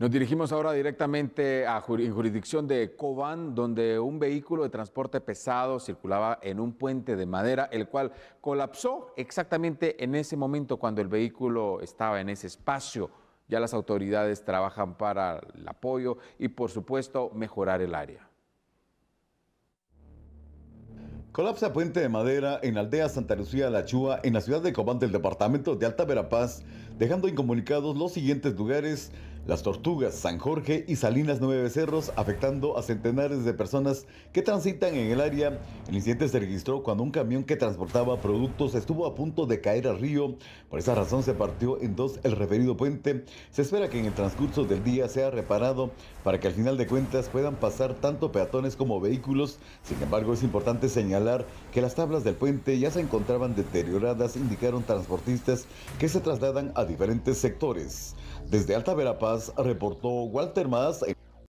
Nos dirigimos ahora directamente a jurisdicción de Cobán, donde un vehículo de transporte pesado circulaba en un puente de madera, el cual colapsó exactamente en ese momento cuando el vehículo estaba en ese espacio. Ya las autoridades trabajan para el apoyo y, por supuesto, mejorar el área. Colapsa puente de madera en aldea Santa Lucía de la Chúa, en la ciudad de Cobán del departamento de Alta Verapaz, dejando incomunicados los siguientes lugares las Tortugas, San Jorge y Salinas Nueve Becerros, afectando a centenares de personas que transitan en el área. El incidente se registró cuando un camión que transportaba productos estuvo a punto de caer al río. Por esa razón se partió en dos el referido puente. Se espera que en el transcurso del día sea reparado para que al final de cuentas puedan pasar tanto peatones como vehículos. Sin embargo, es importante señalar que las tablas del puente ya se encontraban deterioradas, indicaron transportistas que se trasladan a diferentes sectores. Desde Alta Verapaz reportó Walter Más.